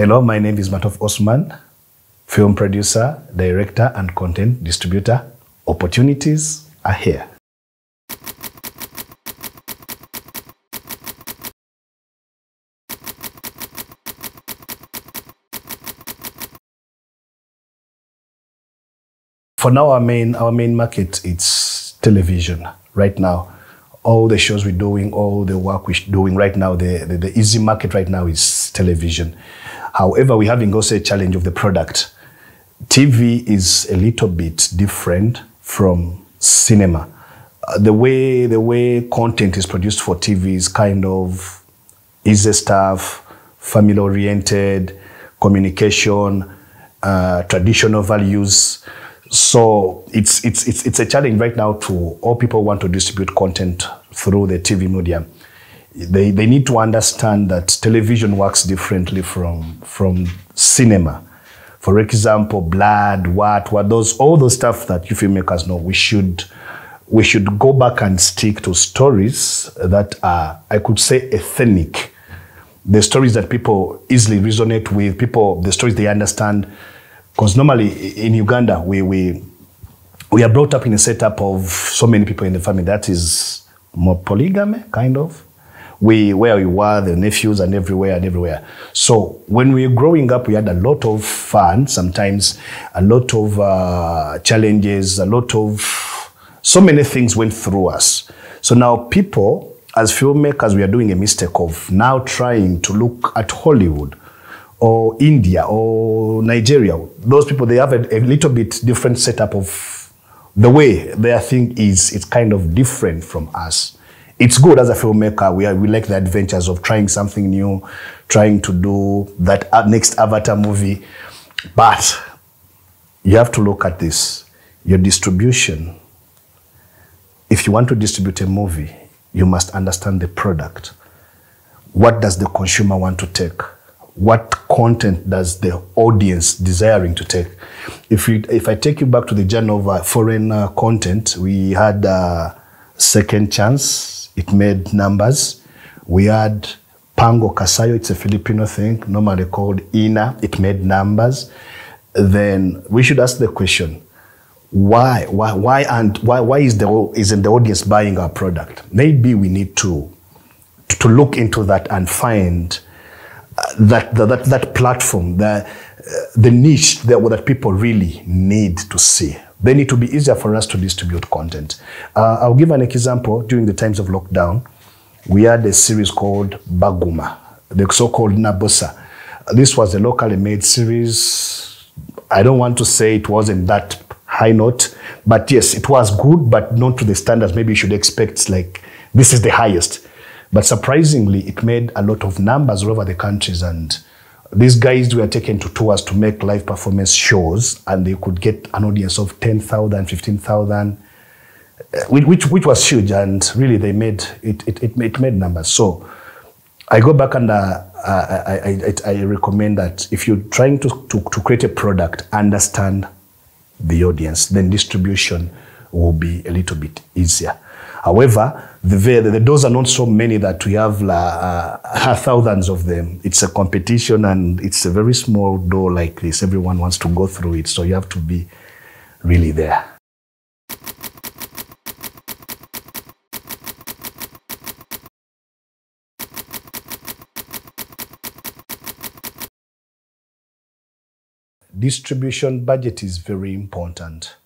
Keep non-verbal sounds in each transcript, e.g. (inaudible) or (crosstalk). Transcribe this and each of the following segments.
Hello, my name is Matovu Osman, film producer, director, and content distributor. Opportunities are here. For now, our main our main market it's television right now. All the shows we're doing, all the work we're doing right now, the, the, the easy market right now is television. However, we're having also a challenge of the product. TV is a little bit different from cinema. Uh, the way the way content is produced for TV is kind of easy stuff, family oriented, communication, uh, traditional values. So it's, it's, it's, it's a challenge right now to all people want to distribute content through the TV medium. They, they need to understand that television works differently from, from cinema. For example, blood, what, what, those, all those stuff that you filmmakers know, we should, we should go back and stick to stories that are, I could say, ethnic. The stories that people easily resonate with, people, the stories they understand, because normally in Uganda, we, we, we are brought up in a setup of so many people in the family. That is more polygamy, kind of. We, where we were, the nephews and everywhere and everywhere. So when we were growing up, we had a lot of fun, sometimes a lot of uh, challenges, a lot of, so many things went through us. So now people, as filmmakers, we are doing a mistake of now trying to look at Hollywood or India or Nigeria, those people, they have a, a, little bit different setup of the way their thing is. It's kind of different from us. It's good as a filmmaker. We, are, we like the adventures of trying something new, trying to do that uh, next Avatar movie. But you have to look at this. Your distribution, if you want to distribute a movie, you must understand the product. What does the consumer want to take? What content does the audience desiring to take? If we, if I take you back to the journey of uh, foreign uh, content, we had uh, Second Chance. It made numbers. We had Pangako Sa 'Yo. It's a Filipino thing, normally called Ina. It made numbers. Then we should ask the question: Why, why, why, and why, why is the isn't the audience buying our product? Maybe we need to to look into that and find that, that, that platform, the, uh, the niche that, that people really need to see. They need to be easier for us to distribute content. Uh, I'll give an example. During the times of lockdown, we had a series called Baguma, the so-called Nabosa. This was a locally made series. I don't want to say it wasn't that high note, but yes, it was good, but not to the standards maybe you should expect like this is the highest. But surprisingly, it made a lot of numbers all over the countries. And these guys were taken to tours to make live performance shows, and they could get an audience of 10,000, 15,000, which, which was huge. And really, they made it, it, it, made numbers. So I go back and uh, I, I, I, recommend that if you're trying to, to, to create a product, understand the audience, then distribution will be a little bit easier. However, the, the, the doors are not so many that we have uh, thousands of them. It's a competition and it's a very small door like this. Everyone wants to go through it, so you have to be really there. Distribution budget is very important.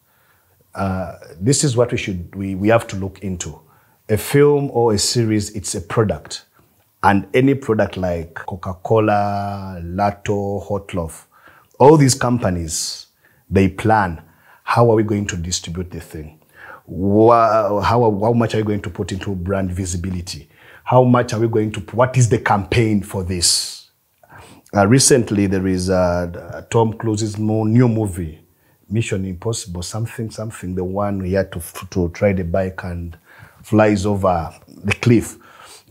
Uh, this is what we should we, we have to look into. A film or a series, it's a product. And any product like Coca-Cola, Lotto, Hotloaf, all these companies, they plan how are we going to distribute the thing? How, how much are we going to put into brand visibility? How much are we going to, what is the campaign for this? Uh, recently, there is uh, Tom Cruise's new movie, Mission Impossible, something, something, the one he had to, to try the bike and flies over the cliff.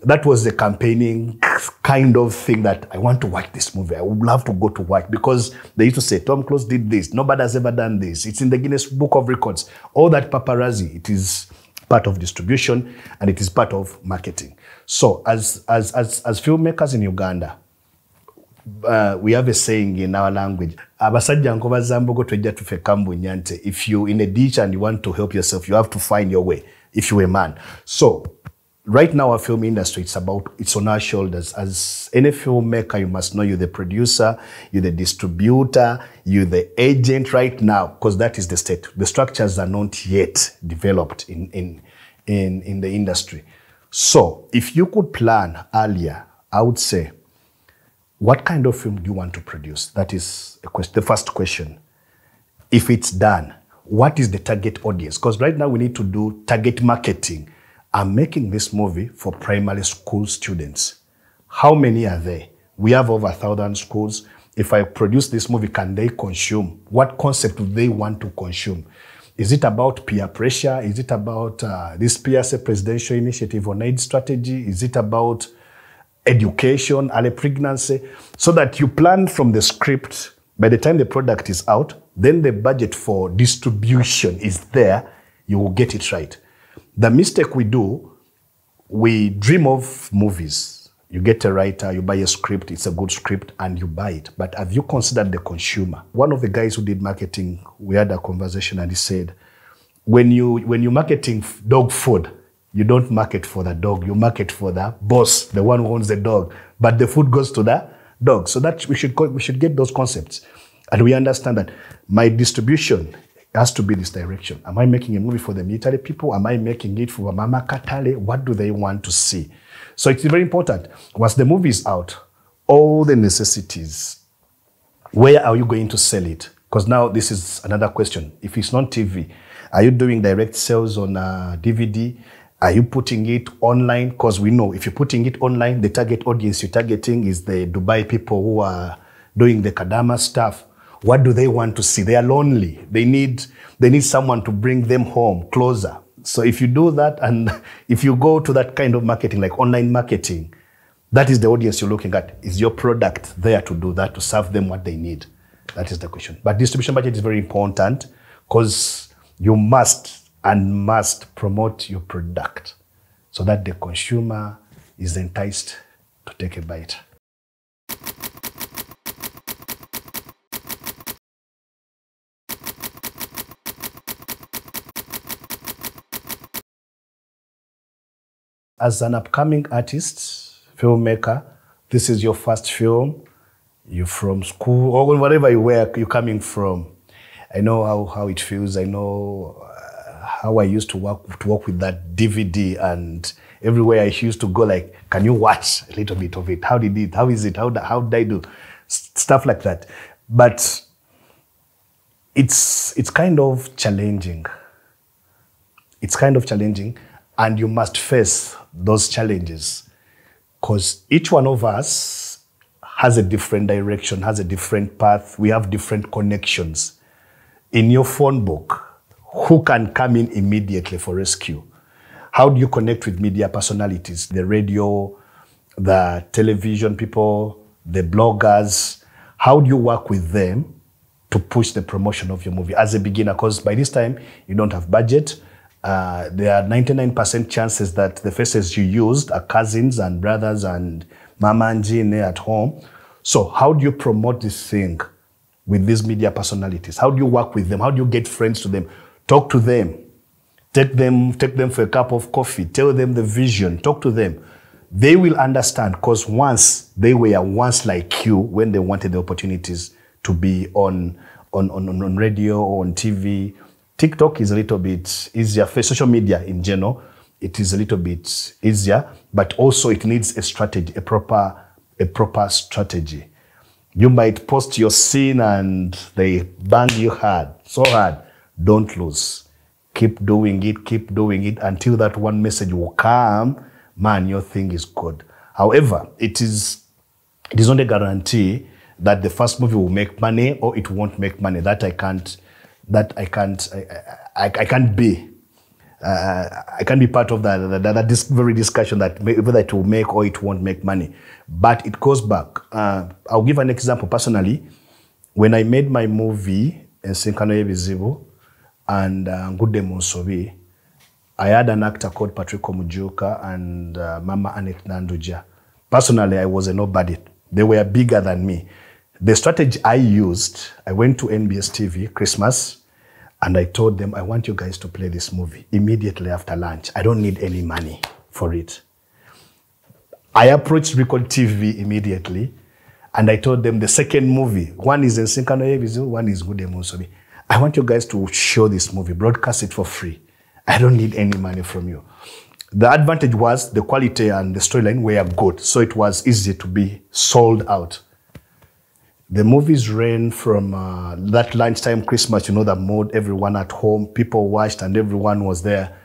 That was the campaigning kind of thing that I want to watch this movie. I would love to go to watch because they used to say Tom Cruise did this. Nobody has ever done this. It's in the Guinness Book of Records. All that paparazzi, it is part of distribution and it is part of marketing. So as, as, as, as filmmakers in Uganda, uh, we have a saying in our language abasajja nkoba za mbogo twejja tufe kambunya nti if you in a ditch and you want to help yourself you have to find your way if you're a man. So right now our film industry it's about it's on our shoulders. As any filmmaker you must know you're the producer you're the distributor you're the agent right now because that is the state. The structures are not yet developed in in in, in the industry. So if you could plan earlier i would say what kind of film do you want to produce that is the first question if it's done, what is the target audience? Because right now we need to do target marketing. I'm making this movie for primary school students. How many are there? We have over a thousand schools. If I produce this movie, can they consume? What concept do they want to consume? Is it about peer pressure? Is it about uh, this PSA presidential initiative on aid strategy? Is it about education, early pregnancy, so that you plan from the script. By the time the product is out, then the budget for distribution is there. You will get it right. The mistake we do, we dream of movies. You get a writer, you buy a script, it's a good script, and you buy it. But have you considered the consumer? One of the guys who did marketing, we had a conversation, and he said, when you when you're marketing dog food, you don't market for the dog, you market for the boss, the one who owns the dog. But the food goes to the dog. So that we should we should get those concepts, and we understand that my distribution has to be this direction. Am I making a movie for the military people? Am I making it for Mama Katale? What do they want to see? So it's very important. Once the movie is out, all the necessities where are you going to sell it? Because now this is another question. If it's not TV, are you doing direct sales on uh, DVD? Are you putting it online? Because we know if you're putting it online, the target audience you're targeting is the Dubai people who are doing the Kadama stuff. What do they want to see? They are lonely. They need they need someone to bring them home closer. So if you do that, and (laughs) if you go to that kind of marketing, like online marketing, that is the audience you're looking at. Is your product there to do that, to serve them what they need? That is the question. But distribution budget is very important because you must and must promote your product so that the consumer is enticed to take a bite. As an upcoming artist, filmmaker, this is your first film. You're from school or wherever you were, you're coming from. I know how, how it feels. I know uh, how I used to work to work with that DVD, and everywhere I used to go, like, can you watch a little bit of it? How did it? How is it? How how did I do? Stuff like that. But it's it's kind of challenging. It's kind of challenging, and you must face those challenges because each one of us has a different direction, has a different path. We have different connections. In your phone book, who can come in immediately for rescue? How do you connect with media personalities, the radio, the television people, the bloggers? How do you work with them to push the promotion of your movie as a beginner? Because by this time, you don't have budget. Uh, there are 99% chances that the faces you used are cousins and brothers and mama and Gene at home. So, how do you promote this thing with these media personalities? How do you work with them? How do you get friends to them? Talk to them. Take them, take them for a cup of coffee. Tell them the vision. Talk to them. They will understand because once they were once like you when they wanted the opportunities to be on on, on, on radio or on TV. TikTok is a little bit easier for social media in general. It is a little bit easier, but also it needs a strategy, a proper, a proper strategy. You might post your scene and they bang you hard, so hard. Don't lose. Keep doing it, keep doing it until that one message will come. Man, your thing is good. However, it is it is not a guarantee that the first movie will make money or it won't make money. That I can't. That I can't. I, I, I can't be. Uh, I can't be part of that, that, that, this very discussion that may, whether it will make or it won't make money. But it goes back. Uh, I'll give an example personally. When I made my movie, Ensinkano Yebizibu, and uh, Ngude Monsobi, I had an actor called Patrick Omujuka and uh, Mama Annette Nanduja. Personally, I was a nobody They were bigger than me. The strategy I used, I went to NBS TV Christmas and I told them, I want you guys to play this movie immediately after lunch. I don't need any money for it. I approached Record TV immediately and I told them the second movie, one is Nsinkano Yebizu, one is Gude Musobi. I want you guys to show this movie, broadcast it for free. I don't need any money from you. The advantage was the quality and the storyline were good, so it was easy to be sold out. The movies ran from uh, that lunchtime Christmas, you know, that mode, everyone at home, people watched and everyone was there.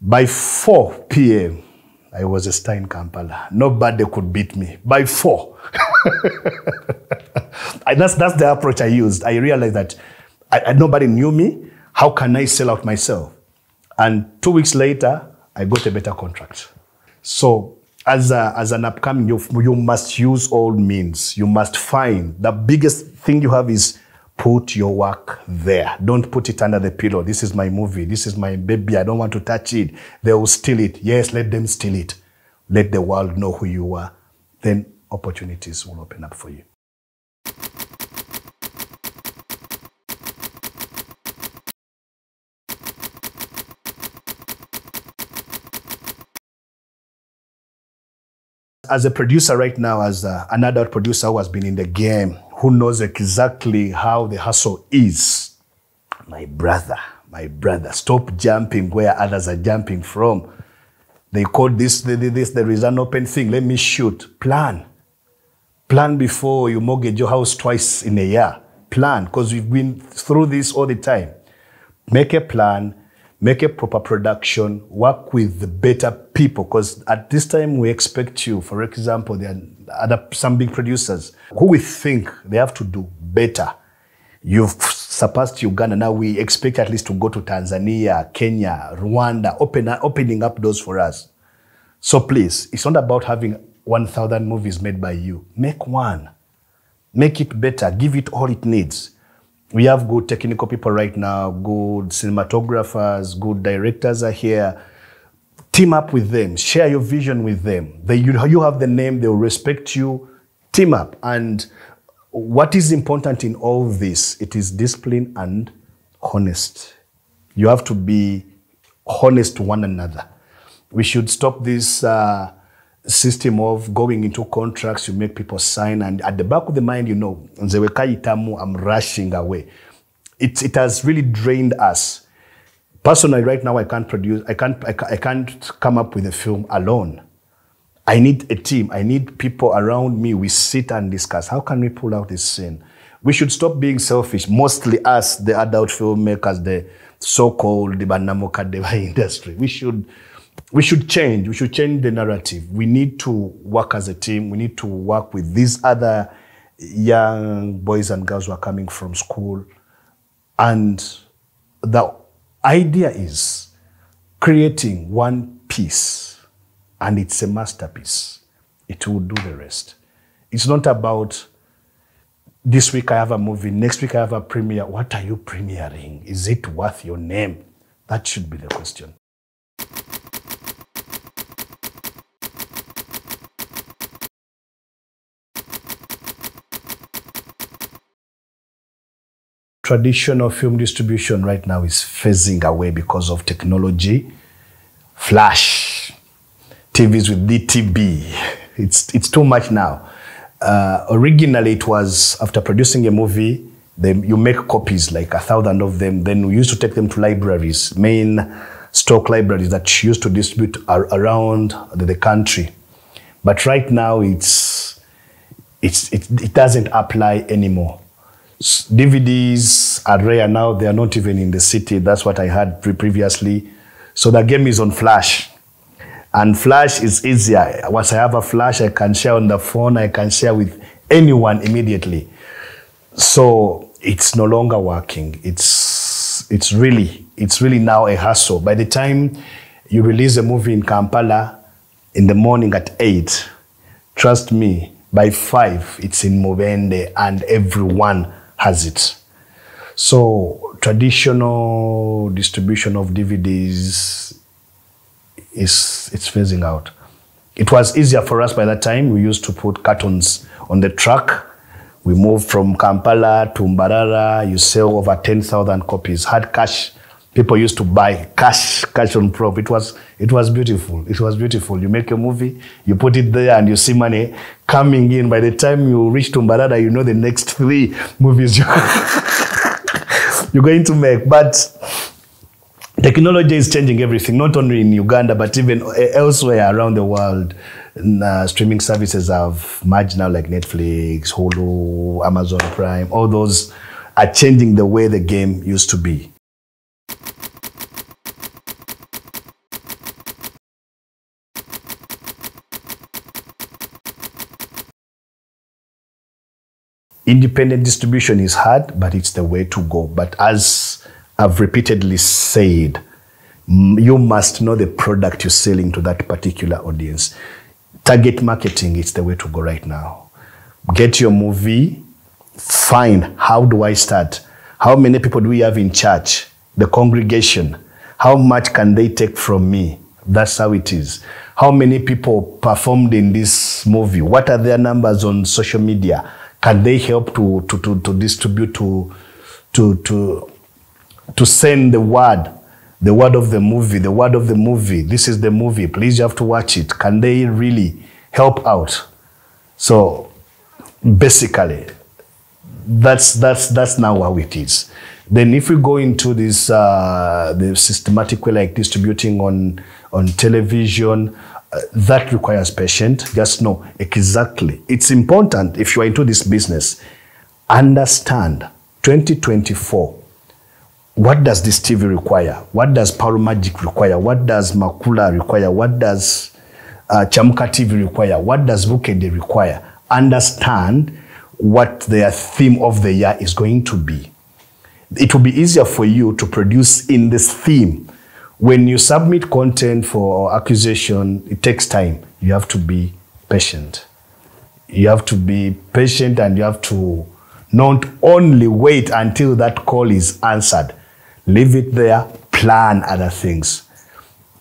By 4 p.m., I was a star in Kampala. Nobody could beat me. By 4. (laughs) that's, that's the approach I used. I realized that I, I, nobody knew me. How can I sell out myself? And two weeks later, I got a better contract. So as, a, as an upcoming, you, you must use all means. You must find the biggest thing you have is put your work there. Don't put it under the pillow. This is my movie. This is my baby. I don't want to touch it. They will steal it. Yes, let them steal it. Let the world know who you are. Then opportunities will open up for you. As a producer right now, as a, an adult producer who has been in the game, who knows exactly how the hustle is, my brother, my brother, stop jumping where others are jumping from. They call this, this, there is an open thing. Let me shoot. Plan. Plan before you mortgage your house twice in a year. Plan, because we've been through this all the time. Make a plan make a proper production, work with the better people, because at this time we expect you, for example, there are other, some big producers who we think they have to do better. You've surpassed Uganda. Now we expect at least to go to Tanzania, Kenya, Rwanda, open, opening up doors for us. So please, it's not about having 1,000 movies made by you. Make one. Make it better. Give it all it needs we have good technical people right now, good cinematographers, good directors are here. Team up with them, share your vision with them. They, you, you have the name, they will respect you. Team up. And what is important in all this, it is discipline and honest. You have to be honest to one another. We should stop this uh, system of going into contracts, you make people sign, and at the back of the mind, you know, I'm rushing away. It, it has really drained us. Personally, right now, I can't produce, I can't, I, can't come up with a film alone. I need a team. I need people around me. We sit and discuss. How can we pull out this scene? We should stop being selfish. Mostly us, the adult filmmakers, the so-called the Banamoka (laughs) industry. We should we should change. We should change the narrative. We need to work as a team. We need to work with these other young boys and girls who are coming from school. And the idea is creating one piece, and it's a masterpiece. It will do the rest. It's not about this week I have a movie, next week I have a premiere. What are you premiering? Is it worth your name? That should be the question. Traditional film distribution right now is phasing away because of technology. Flash, TVs with DTB. It's, it's too much now. Uh, originally, it was after producing a movie, then you make copies, like a thousand of them. Then we used to take them to libraries, main stock libraries that used to distribute ar around the, the, country. But right now, it's, it's, it, it doesn't apply anymore. DVDs are rare now. They are not even in the city. That's what I had pre previously. So the game is on Flash. And Flash is easier. Once I have a Flash, I can share on the phone. I can share with anyone immediately. So it's no longer working. It's, it's, really, it's really now a hassle. By the time you release a movie in Kampala in the morning at 8, trust me, by 5, it's in Mubende and everyone has it. So traditional distribution of DVDs is it's phasing out. It was easier for us by that time. We used to put cartons on the truck. We moved from Kampala to Mbarara. You sell over 10,000 copies. Hard cash. People used to buy cash, cash on prop. It was, it was beautiful. It was beautiful. You make a movie, you put it there, and you see money coming in. By the time you reach to Mbarara, you know the next three movies (laughs) you're, going to make. But technology is changing everything, not only in Uganda, but even elsewhere around the world. Uh, streaming services have merged now, like Netflix, Hulu, Amazon Prime. All those are changing the way the game used to be. Independent distribution is hard, but it's the way to go. But as I've repeatedly said, you must know the product you're selling to that particular audience. Target marketing is the way to go right now. Get your movie, find how do I start? How many people do we have in church? The congregation. How much can they take from me? That's how it is. How many people performed in this movie? What are their numbers on social media? Can they help to, to, to, to distribute, to, to, to, to send the word, the word of the movie, the word of the movie. This is the movie. Please, you have to watch it. Can they really help out? So basically, that's that's that's now how it is. Then, if we go into this uh, the systematic way, like distributing on on television, that requires patience. Just know exactly. It's important if you are into this business. Understand 2024 what does this TV require? What does Power Magic require? What does Makula require? What does uh, Chamuka TV require? What does Bukedde require? Understand what their theme of the year is going to be. It will be easier for you to produce in this theme. When you submit content for acquisition, it takes time. You have to be patient. You have to be patient and you have to not only wait until that call is answered leave it there, plan other things.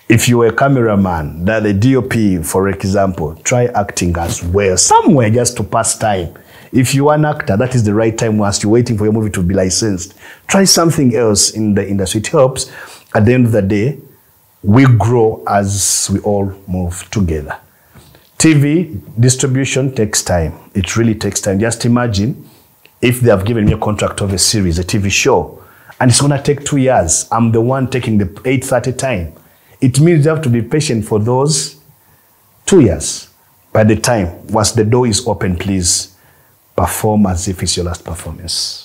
If you're a cameraman, that the DOP, for example, try acting as well, somewhere just to pass time. If you're an actor, that is the right time whilst you're waiting for your movie to be licensed. Try something else in the industry. It helps. At the end of the day, we grow as we all move together. TV distribution takes time. It really takes time. Just imagine if they have given me a contract of a series, a TV show, and it's going to take two years. I'm the one taking the 8.30 time. It means you have to be patient for those two years. By the time, once the door is open, please perform as if it's your last performance.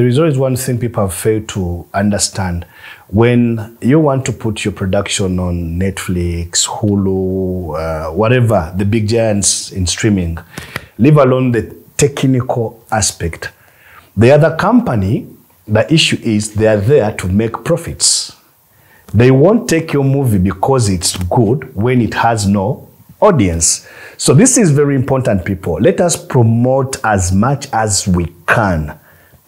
There is always one thing people have failed to understand. When you want to put your production on Netflix, Hulu, uh, whatever, the big giants in streaming, leave alone the technical aspect. The other company, the issue is they are there to make profits. They won't take your movie because it's good when it has no audience. So this is very important, people. Let us promote as much as we can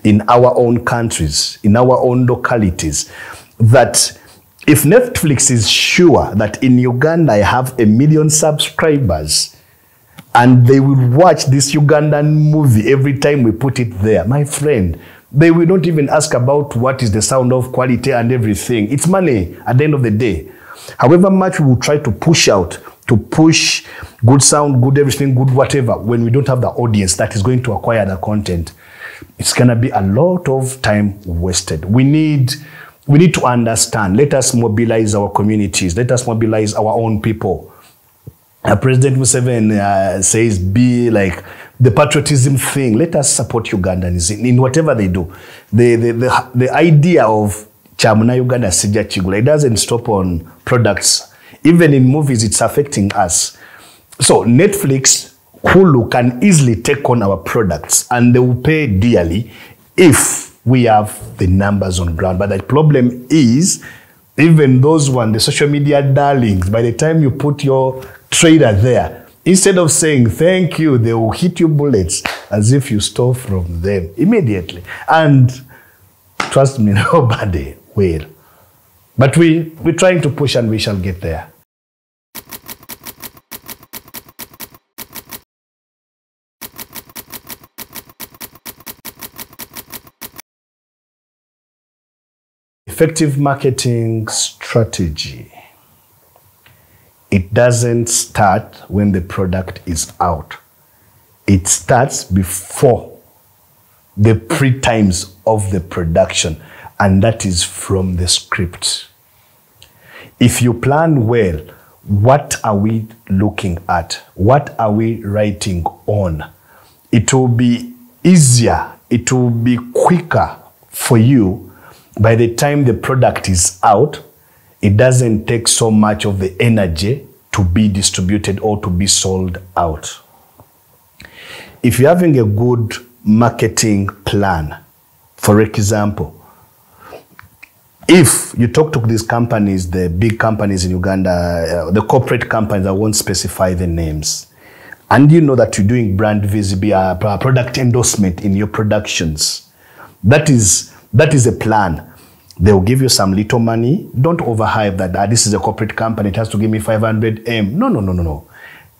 in our own countries, in our own localities, that if Netflix is sure that in Uganda I have a million subscribers and they will watch this Ugandan movie every time we put it there, my friend, they will not even ask about what is the sound of quality and everything. It's money at the end of the day. However much we will try to push out, to push good sound, good everything, good whatever, when we don't have the audience that is going to acquire the content, it's going to be a lot of time wasted. We need, we need to understand. Let us mobilize our communities. Let us mobilize our own people. Uh, President Museveni uh, says, be like the patriotism thing. Let us support Ugandans in, in whatever they do. The, the, the, the idea of Chamuna Uganda Sija Chigula, it doesn't stop on products. Even in movies, it's affecting us. So Netflix Hulu can easily take on our products and they will pay dearly if we have the numbers on ground. But the problem is, even those one, the social media darlings, by the time you put your trader there, Instead of saying thank you, they will hit you bullets as if you stole from them immediately. And trust me, (laughs) nobody will. But we, we're trying to push and we shall get there. Effective marketing strategy. It doesn't start when the product is out. It starts before the pre times of the production, and that is from the script. If you plan well, what are we looking at? What are we writing on? It will be easier, it will be quicker for you by the time the product is out, it doesn't take so much of the energy to be distributed or to be sold out. If you're having a good marketing plan, for example, if you talk to these companies, the big companies in Uganda, uh, the corporate companies, I won't specify the names, and you know that you're doing brand visibility, uh, product endorsement in your productions, that is that is a plan. They'll give you some little money. Don't overhype that. Ah, this is a corporate company. It has to give me 500 M. No, no, no, no, no.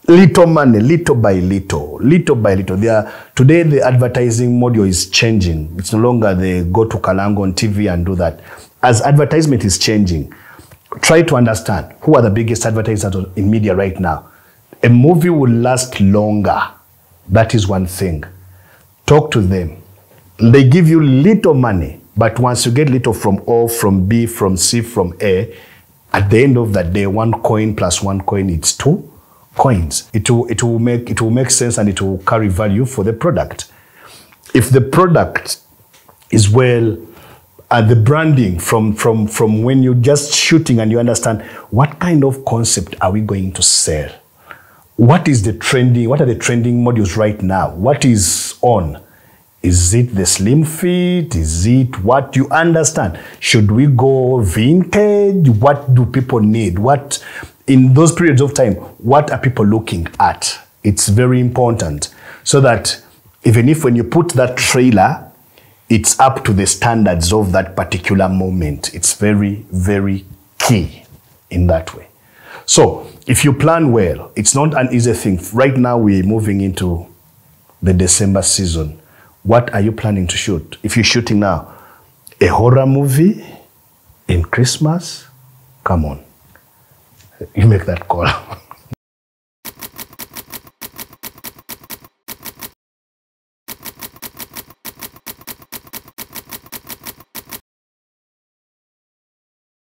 Little money, little by little, little by little. They are, today, the advertising model is changing. It's no longer they go to Kalango on TV and do that. As advertisement is changing, try to understand who are the biggest advertisers in media right now. A movie will last longer. That is one thing. Talk to them. They give you little money but once you get little from O, from B, from C, from A, at the end of that day, one coin plus one coin, it's two coins. It will, it will, make, it will make sense and it will carry value for the product. If the product is well, uh, the branding from, from, from when you're just shooting and you understand what kind of concept are we going to sell? What is the trending, what are the trending modules right now? What is on? Is it the slim fit? Is it what you understand? Should we go vintage? What do people need? What, in those periods of time, what are people looking at? It's very important so that even if when you put that trailer, it's up to the standards of that particular moment. It's very, very key in that way. So if you plan well, it's not an easy thing. Right now, we're moving into the December season. What are you planning to shoot? If you're shooting now, a horror movie in Christmas, come on. You make that call. (laughs)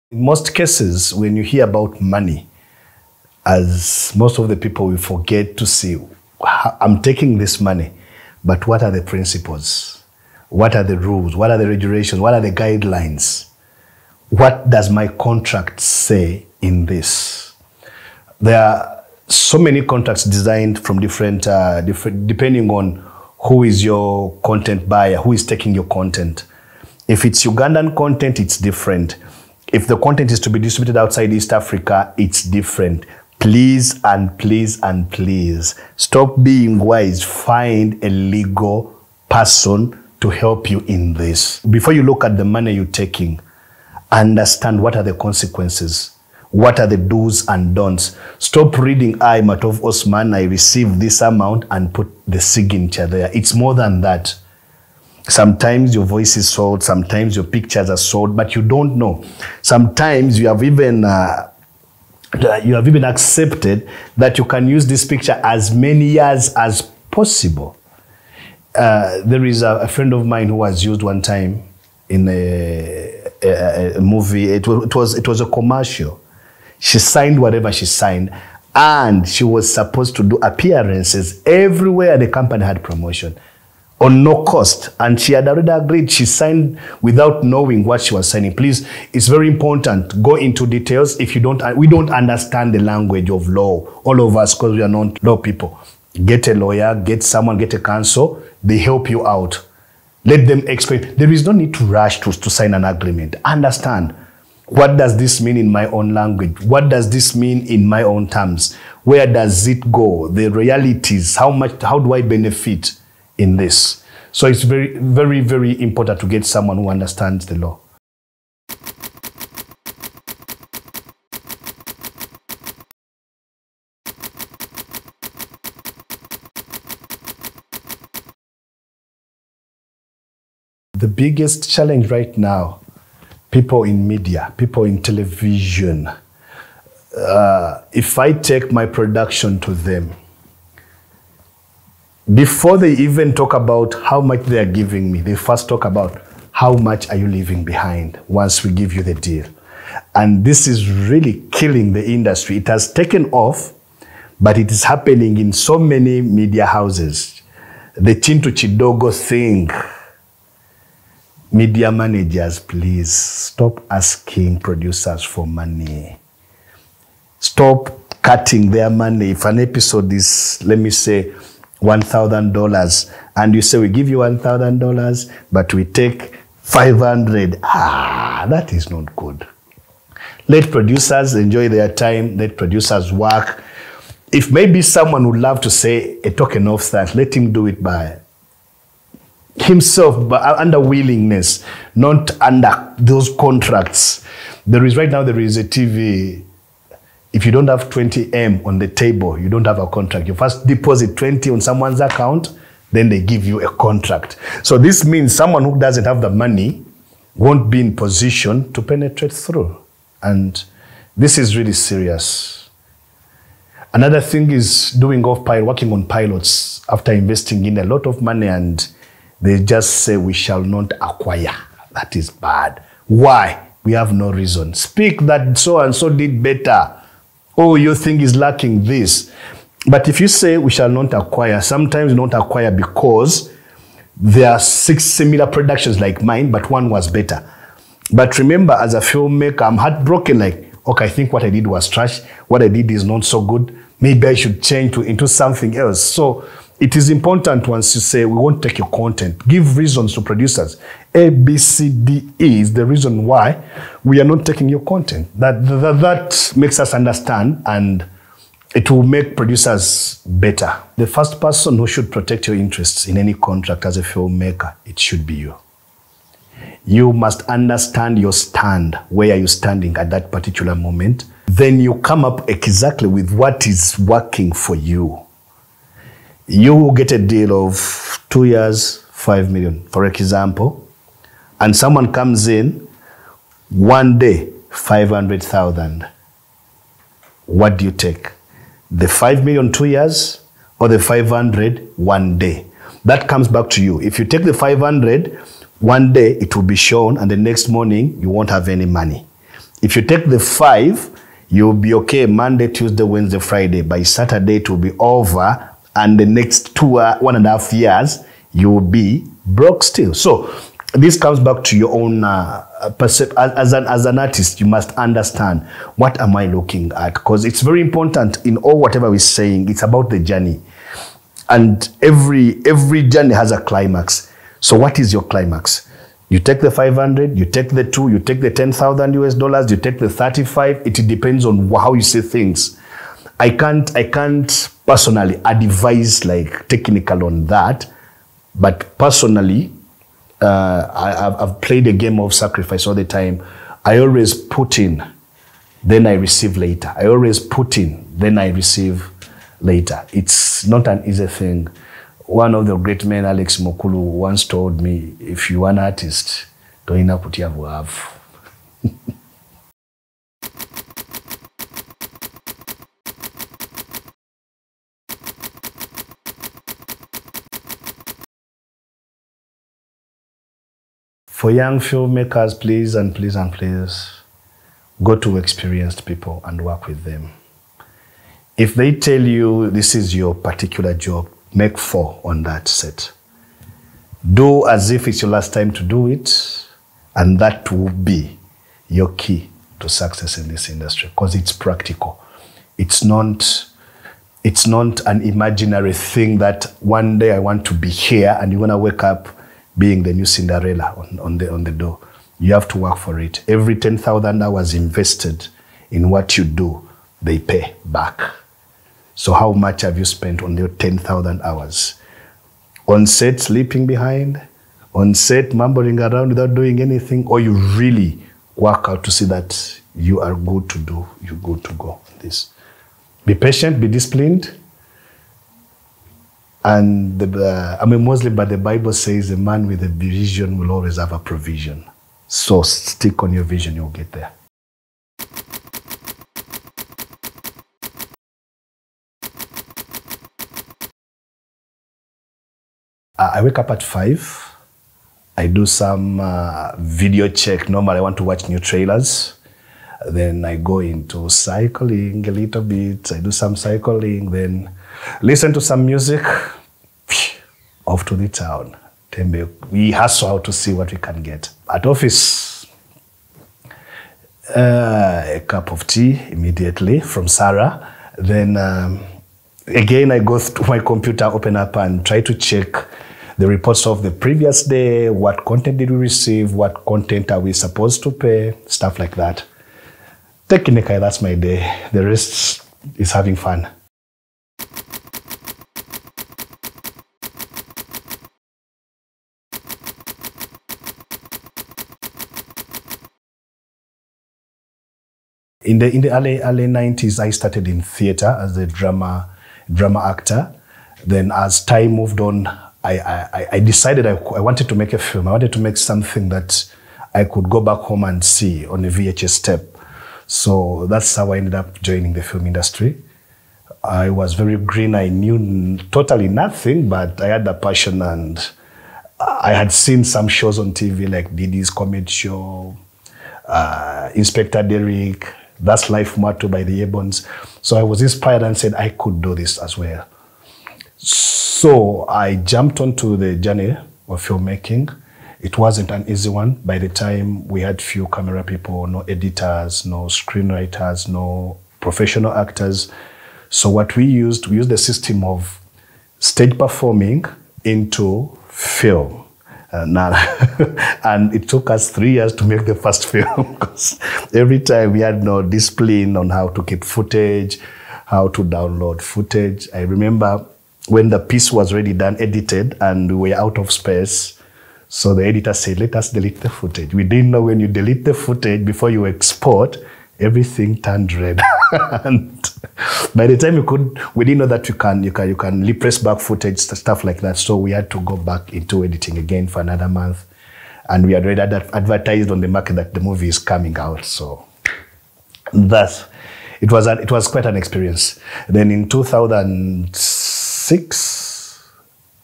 In most cases, when you hear about money, as most of the people will forget to see, I'm taking this money but what are the principles? What are the rules? What are the regulations? What are the guidelines? What does my contract say in this? There are so many contracts designed from different, uh, different, depending on who is your content buyer, who is taking your content. If it's Ugandan content, it's different. If the content is to be distributed outside East Africa, it's different. Please and please and please stop being wise. Find a legal person to help you in this. Before you look at the money you're taking, understand what are the consequences. What are the do's and don'ts? Stop reading, I, Matovu Osman, I received this amount and put the signature there. It's more than that. Sometimes your voice is sold, sometimes your pictures are sold, but you don't know. Sometimes you have even uh, you have even accepted that you can use this picture as many years as possible. Uh, there is a, a, friend of mine who was used one time in a, a, a movie. It it was it was a commercial. She signed whatever she signed, and she was supposed to do appearances everywhere the company had promotion on no cost. And she had already agreed. She signed without knowing what she was signing. Please, it's very important. Go into details. If you don't, we don't understand the language of law. All of us, because we are not law people. Get a lawyer, get someone, get a counsel. They help you out. Let them explain. There is no need to rush to, to sign an agreement. Understand. What does this mean in my own language? What does this mean in my own terms? Where does it go? The realities, how much, how do I benefit in this? So it's very, very, very important to get someone who understands the law. The biggest challenge right now, people in media, people in television, uh, if I take my production to them, before they even talk about how much they are giving me, they first talk about how much are you leaving behind once we give you the deal. And this is really killing the industry. It has taken off, but it is happening in so many media houses. The Chintu Chidogo thing. Media managers, please stop asking producers for money. Stop cutting their money. If an episode is, let me say, $1,000 and you say we give you $1,000 but we take 500 ah that is not good. Let producers enjoy their time. Let producers work. If maybe someone would love to say a token of that let him do it by himself but under willingness not under those contracts. There is right now there is a tv if you don't have 20M on the table, you don't have a contract. You first deposit 20 on someone's account, then they give you a contract. So this means someone who doesn't have the money won't be in position to penetrate through. And this is really serious. Another thing is doing off pilot, working on pilots after investing in a lot of money and they just say we shall not acquire. That is bad. Why? We have no reason. Speak that so and so did better oh, your thing is lacking this. But if you say we shall not acquire, sometimes don't acquire because there are six similar productions like mine, but one was better. But remember, as a filmmaker, I'm heartbroken. Like, okay, I think what I did was trash. What I did is not so good. Maybe I should change to into something else. So it is important once you say we won't take your content. Give reasons to producers. A, B, C, D, E is the reason why we are not taking your content. That, that, that makes us understand and it will make producers better. The first person who should protect your interests in any contract as a filmmaker, it should be you. You must understand your stand, where are you standing at that particular moment. Then you come up exactly with what is working for you. You will get a deal of two years, five million, for example and someone comes in one day, 500,000, what do you take? The 5 million two years or the 500 one day? That comes back to you. If you take the 500, one day it will be shown and the next morning you won't have any money. If you take the five, you'll be okay Monday, Tuesday, Wednesday, Friday. By Saturday it will be over and the next two, uh, one and a half years, you will be broke still. So this comes back to your own uh, percep- as an as an artist you must understand what am i looking at? Because it's very important in all whatever we're saying it's about the journey. And every every journey has a climax. So what is your climax? You take the 500 you take the 2 you take the 10000 us dollars you take the 35 it depends on how you see things. I can't i can't personally advise like technical on that but personally uh, I, have played a game of sacrifice all the time. I always put in, then I receive later. I always put in, then I receive later. It's not an easy thing. One of the great men, Alex Mukulu once told me, if you're an artist, don't put your (laughs) For young filmmakers, please and please and please go to experienced people and work with them. If they tell you this is your particular job, make four on that set. Do as if it's your last time to do it, and that will be your key to success in this industry because it's practical. It's not it's not an imaginary thing that one day I want to be here and you're gonna wake up being the new Cinderella on, on, the, on the door. You have to work for it. Every 10,000 hours invested in what you do, they pay back. So how much have you spent on your 10,000 hours? On set, sleeping behind? On set, mumbling around without doing anything? Or you really work out to see that you are good to do, you're good to go this. Be patient, be disciplined. And the, uh, I'm a Muslim, but the Bible says a man with a vision will always have a provision. So stick on your vision, you'll get there. Uh, I wake up at five. I do some uh, video check. Normally, I want to watch new trailers. Then I go into cycling a little bit. I do some cycling. Then listen to some music. Off to the town. Tembe. We hustle out to see what we can get. At office, uh, a cup of tea immediately from Sarah. Then um, again, I go to my computer, open up, and try to check the reports of the previous day. What content did we receive? What content are we supposed to pay? Stuff like that. Technically, that's my day. The rest is having fun. In the in the early early nineties, I started in theater as a drama drama actor. Then, as time moved on, I I, I decided I, I wanted to make a film. I wanted to make something that I could go back home and see on a VHS tape. So that's how I ended up joining the film industry. I was very green. I knew totally nothing, but I had the passion and I had seen some shows on TV like Didi's Comedy Show, uh, Inspector Derrick, That's Life Motto by the Ebons. So I was inspired and said I could do this as well. So I jumped onto the journey of filmmaking. It wasn't an easy one. By the time we had few camera people, no editors, no screenwriters, no professional actors. So what we used, we used the system of stage performing into film. Uh, now, (laughs) and it took us three years to make the first (laughs) film because every time we had no discipline on how to keep footage, how to download footage. I remember when the piece was already done, edited, and we were out of space. So the editor said, let us delete the footage. We didn't know when you delete the footage before you export, everything turned red. (laughs) and by the time you could, we didn't know that you can, you can, you can repress back footage, stuff like that. So we had to go back into editing again for another month. And we had already advertised on the market that the movie is coming out. So that's, it was, it was quite an experience. Then in 2006,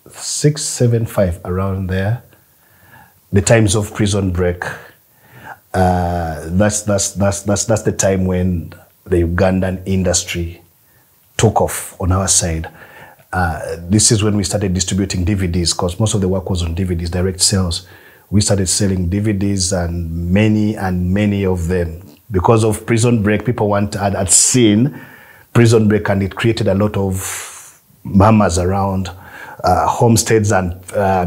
six, seven, five, around there, the times of prison break. Uh, that's, that's, that's, that's, that's the time when the Ugandan industry took off on our side. Uh, this is when we started distributing DVDs because most of the work was on DVDs, direct sales. We started selling DVDs and many and many of them. Because of Prison Break, people want, had, had seen Prison Break and it created a lot of mamas around uh, homesteads and uh,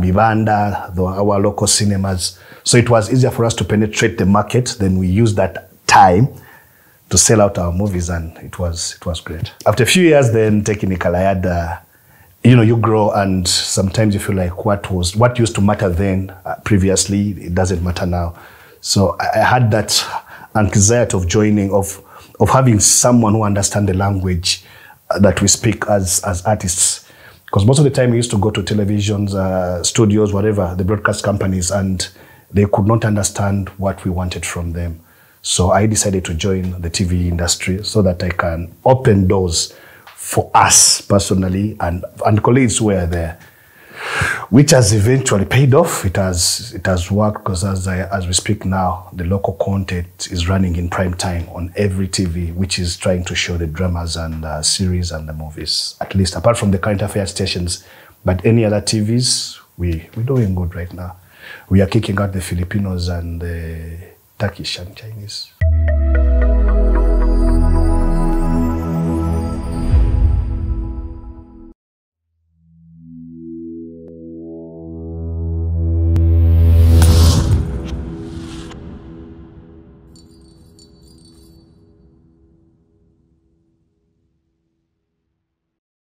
our local cinemas. So it was easier for us to penetrate the market. Then we used that time to sell out our movies, and it was it was great. After a few years, then technical, I had, uh, you know, you grow, and sometimes you feel like what was what used to matter then uh, previously, it doesn't matter now. So I, I had that anxiety of joining, of of having someone who understands the language uh, that we speak as as artists because most of the time we used to go to televisions, uh, studios, whatever, the broadcast companies, and they could not understand what we wanted from them. So I decided to join the TV industry so that I can open doors for us personally, and, and colleagues who were there, which has eventually paid off. It has it has worked because as as we speak now, the local content is running in prime time on every TV, which is trying to show the dramas and uh, series and the movies. At least apart from the current affairs stations, but any other TVs, we we're doing good right now. We are kicking out the Filipinos and the Turkish and Chinese.